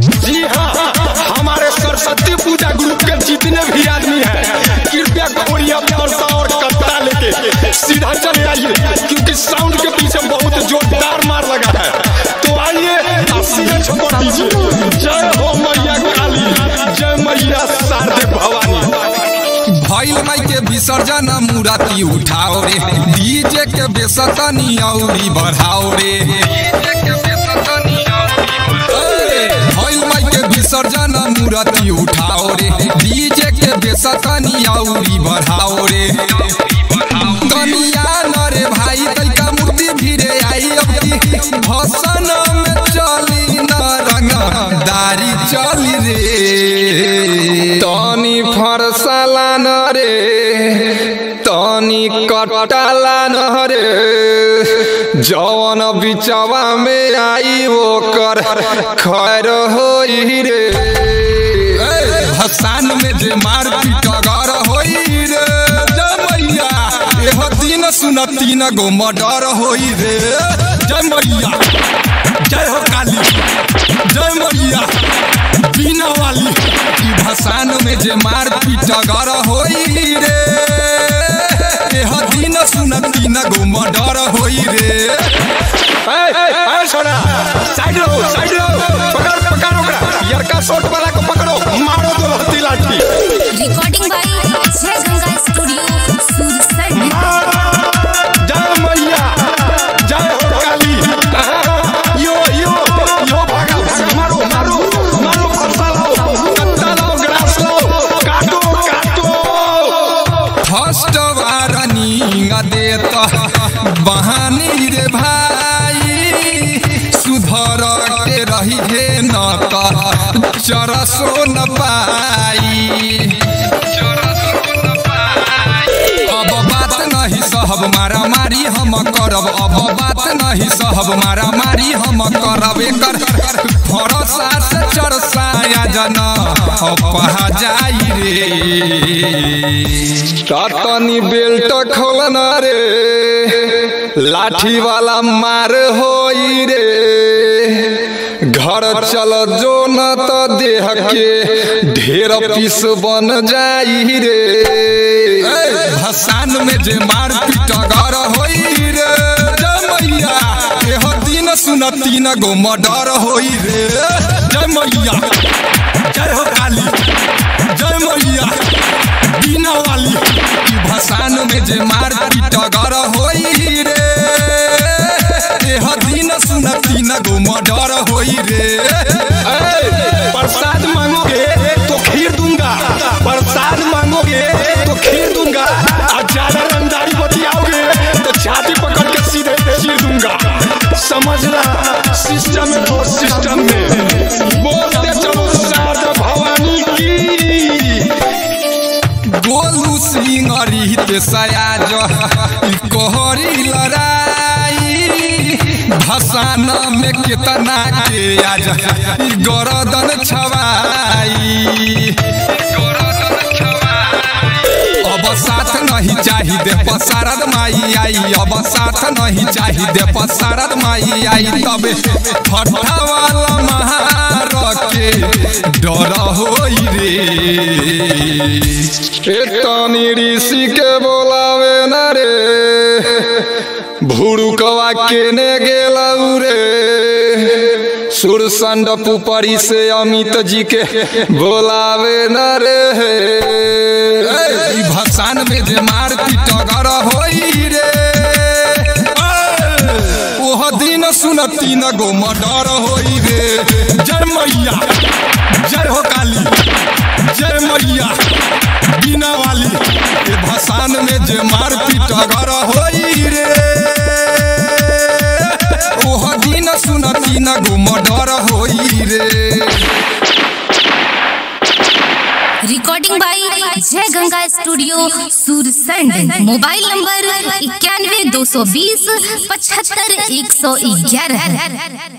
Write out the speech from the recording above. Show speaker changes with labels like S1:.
S1: जी हाँ हमारे सरस्वती पूजा ग्रुप के जितने भी आदमी हैं कृपया घोड़िया फरसा और कट्टा लेके सीधा चले आइए क्योंकि साउंड के पीछे बहुत जोरदार मार लगा है। तो आइए जय हो मैया काली जय मैया शारदे भवानी।
S2: भइल माई के विसर्जन मूर्ति उठाओ रे डीजे के बेसतनी औरी बढ़ाओ रे। ए, भइल माई के विसर्जन मूर्ति उठाओ रे। डीजे के बेसतनी औरी बढ़ाओ रे। कनिया न रे भाई, तैका मूर्ति भिरे आई अब की भसन में चली न रंगदारी चली रे। तनी फरसला न रे। तनी कटाला न रे जवन बिचवा में आई ओकर खैर होई रे। भसान में जे मार पीट गर होई रे। जय मैया, एह दिन सुन तीन गो मर्डर होई रे। जय मैया, जय हो काली, जय मैया, बीना वाली। ई भसान में जे मार पीट गर होई रे। सुन तीन डर होई रे।
S1: ए, ए, सोना। साइड रो साइड रो पकड़ पकड़ ओकरा। यरका शॉट वाला को
S2: बहानी रे भाई सुधर के रही हे न चरसो न पाई। अब बात नहीं सहब मारा मारी हम करब एकर भरोसा से जाई रे बेल्ट खोलना रे, लाठी वाला मार होई रे। घर चल जो न त देह के ढेर पीस बन जाई रे। भसान में जे मार पीट घर होई सुन तीन गो मर्डर होई रे। जय मैया। जय हो काली। जय मैया। बीना वाली। ई भसान में जे मार पीट घर होई रे। एह दिन सुन तीन गो मर्डर होई रे।
S1: प्रसाद मांगोगे तो खीर दूँगा। प्रसाद मांगोगे तो खीर समझना सिस्टम तो सिस्टम में बोलते चलो शारदा भवानी की।
S2: गोलू सिंह रीत सयाज, कोहरी लड़ाई। भसान में कितना के आज, गरदन छवाई। नहीं चाही दे पसारद माई आई, अब साथ नहीं चाही दे पसारद माई आई, तबे फटा वाला महार के डर होई रे। ए तनी ऋषि के बोलावे न रे, भूरुकवा केने गेलौ रे। सुरसंड पुपरी से अमित जी के बोलावे न रे। भसान में जे मार पीट गर होई रे। ओह दिन सुन तीन गो मर्डर होई रे। जय मैया जय हो काली जय मैया बीना वाली। ए भसान में जे मार पीट गर होई रे। ओह दिन सुन गो डर होई रे।
S3: Recording by Jai Ganga studio Sursand mobile number इक्यानवे दो सौ बीस, पचहत्तर एक सौ ग्यारह।